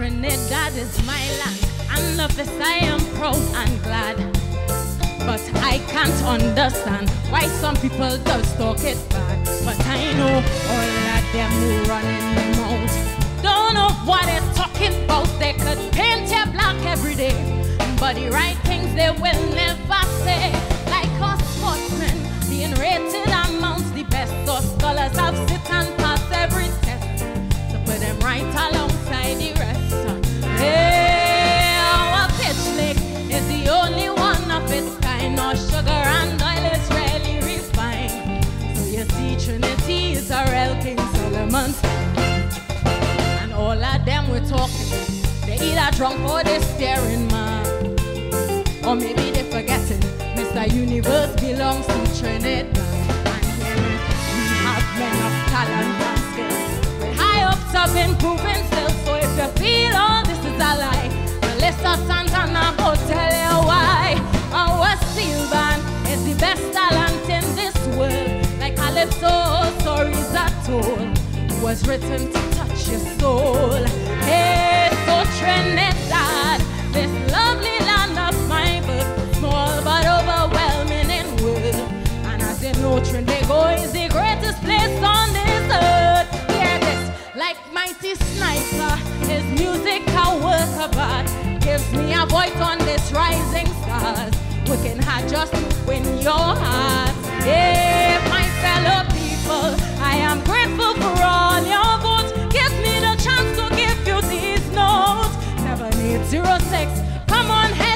Trinidad is my land, and of this I am proud and glad. But I can't understand why some people just talk it back. But I know all of them who running the mouth don't know what they're talking about. They could paint you black every day, but the right things they will never say. Its kind. Sugar and oil is really refined. So you see, Trinity is real King. And all of them we're talking, they either drunk or they staring, man. Or maybe they forgetting Mr. Universe belongs to Trinidad. Was written to touch your soul. Hey, so Trinidad, this lovely land of my birth, small but overwhelming in worth. And as you know, Trinidad oh, is the greatest place on this earth. Hear this, like mighty sniper, his music a work of art. Gives me a voice on this rising stars. Working hard just to win your heart. Zero six, Come on, hey.